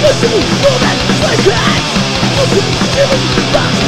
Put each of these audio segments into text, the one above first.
Let's move, move it, like that! Let's move, give it back!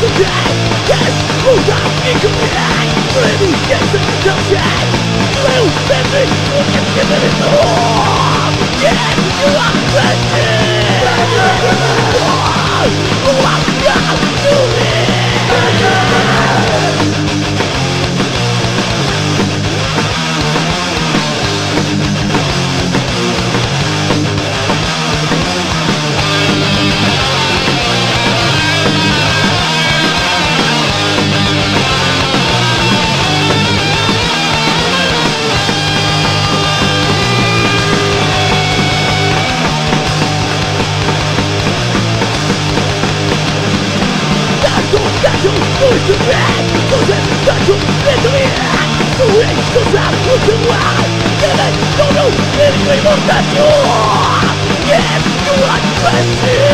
today Yes, hold up, incomplete Let me get some time You feminist Scusate tutti uguali Che vengono il primo stagione Yes, you are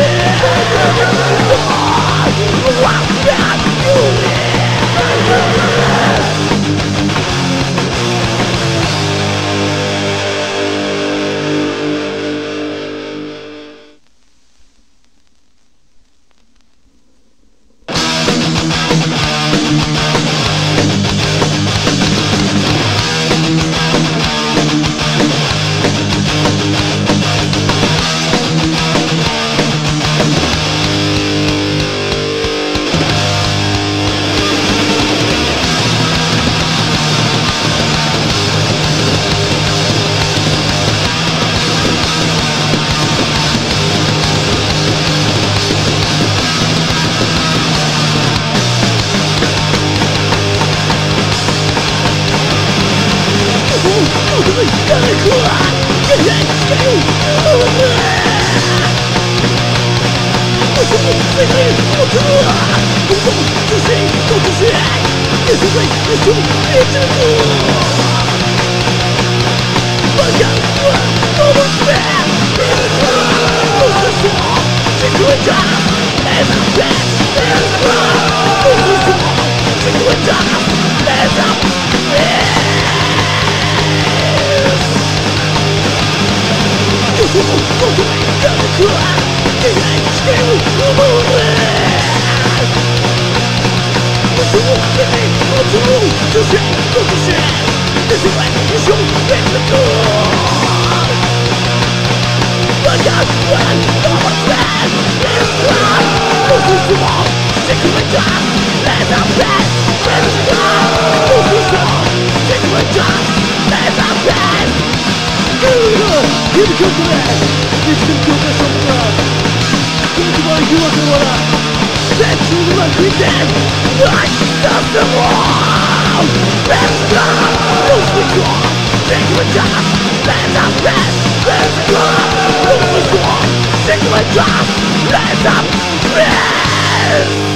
There's a Just hang on the shit This is like you should make the door This can do this on the run Don't you wanna give up the water Let's go do the run quick then I stop the wall Let's go Lose the door Take my job Let's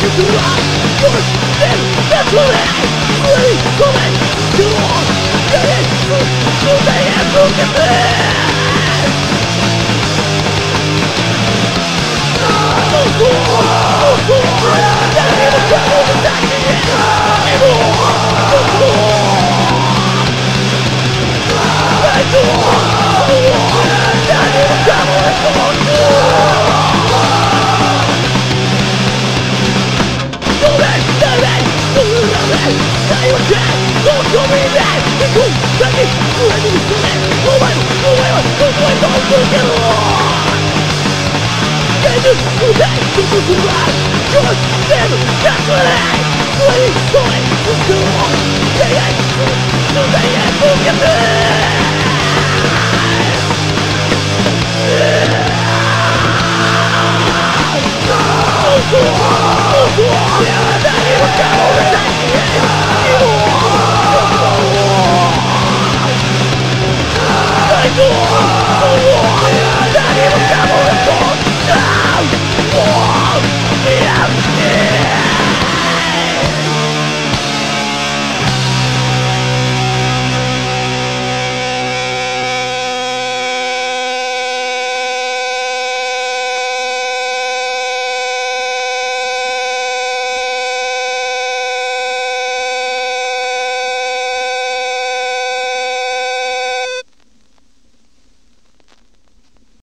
you do not Your mentally Please comment to all Get it through So they have broken me noche con tu vida y tú aquí una división human huevos con cuento conquistador Ellos usan su cultural Yo debo nacional Soy soy un club Llegan no tenían por qué Yeah! We're gonna die in here.